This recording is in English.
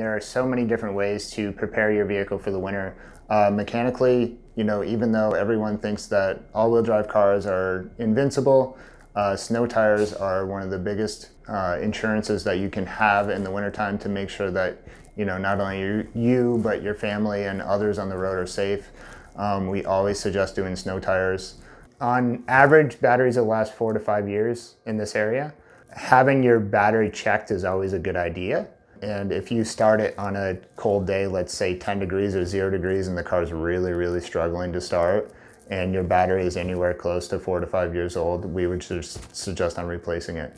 There are so many different ways to prepare your vehicle for the winter. Uh, mechanically, you know, even though everyone thinks that all-wheel drive cars are invincible, uh, snow tires are one of the biggest uh, insurances that you can have in the wintertime to make sure that, you know, not only you, you but your family and others on the road are safe. Um, we always suggest doing snow tires. On average, batteries will last four to five years in this area. Having your battery checked is always a good idea. And if you start it on a cold day, let's say 10 degrees or zero degrees, and the car's really, really struggling to start, and your battery is anywhere close to four to five years old, we would just suggest on replacing it.